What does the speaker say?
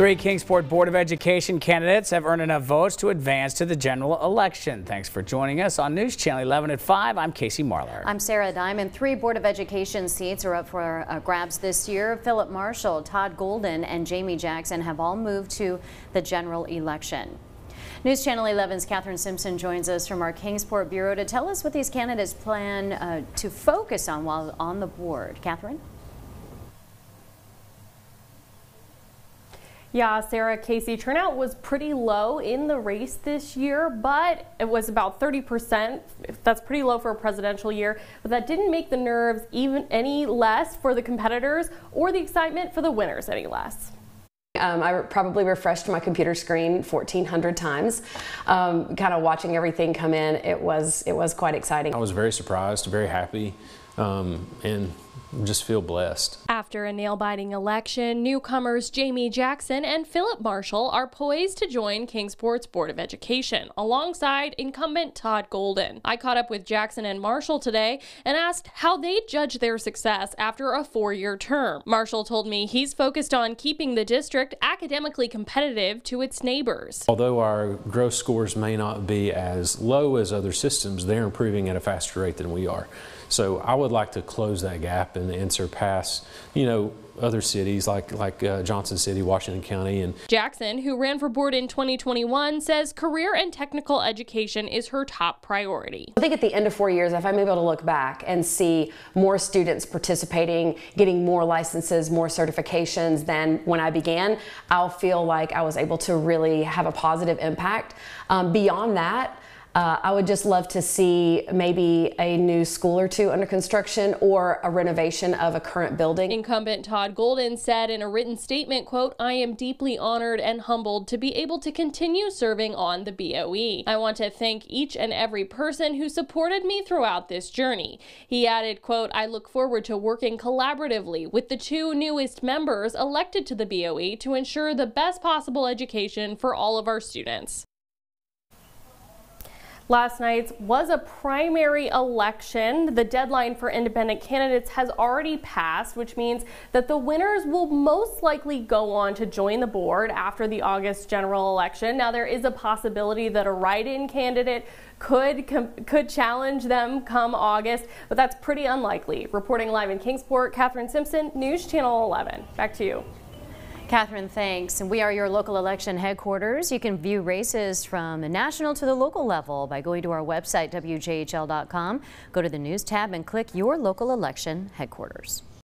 Three Kingsport Board of Education candidates have earned enough votes to advance to the general election. Thanks for joining us on News Channel 11 at 5. I'm Casey Marlar. I'm Sarah Diamond. Three Board of Education seats are up for uh, grabs this year. Philip Marshall, Todd Golden, and Jamie Jackson have all moved to the general election. News Channel 11's Catherine Simpson joins us from our Kingsport Bureau to tell us what these candidates plan uh, to focus on while on the board. Catherine? Yeah, Sarah Casey, turnout was pretty low in the race this year, but it was about 30%. That's pretty low for a presidential year, but that didn't make the nerves even any less for the competitors or the excitement for the winners any less. Um, I probably refreshed my computer screen 1,400 times, um, kind of watching everything come in. It was it was quite exciting. I was very surprised, very happy, um, and just feel blessed. After a nail-biting election, newcomers Jamie Jackson and Philip Marshall are poised to join Kingsport's Board of Education alongside incumbent Todd Golden. I caught up with Jackson and Marshall today and asked how they judge their success after a four-year term. Marshall told me he's focused on keeping the district academically competitive to its neighbors. Although our growth scores may not be as low as other systems, they're improving at a faster rate than we are. So I would like to close that gap and, and surpass, you know, other cities like like uh, Johnson City, Washington County, and Jackson, who ran for board in 2021, says career and technical education is her top priority. I think at the end of four years, if I'm able to look back and see more students participating, getting more licenses, more certifications than when I began, I'll feel like I was able to really have a positive impact. Um, beyond that. Uh, I would just love to see maybe a new school or two under construction or a renovation of a current building. Incumbent Todd Golden said in a written statement, quote, I am deeply honored and humbled to be able to continue serving on the BOE. I want to thank each and every person who supported me throughout this journey. He added, quote, I look forward to working collaboratively with the two newest members elected to the BOE to ensure the best possible education for all of our students. Last night's was a primary election. The deadline for independent candidates has already passed, which means that the winners will most likely go on to join the board after the August general election. Now, there is a possibility that a write-in candidate could could challenge them come August, but that's pretty unlikely. Reporting live in Kingsport, Catherine Simpson, News Channel 11. Back to you. Catherine, thanks. And we are your local election headquarters. You can view races from the national to the local level by going to our website, WJHL.com. Go to the news tab and click your local election headquarters.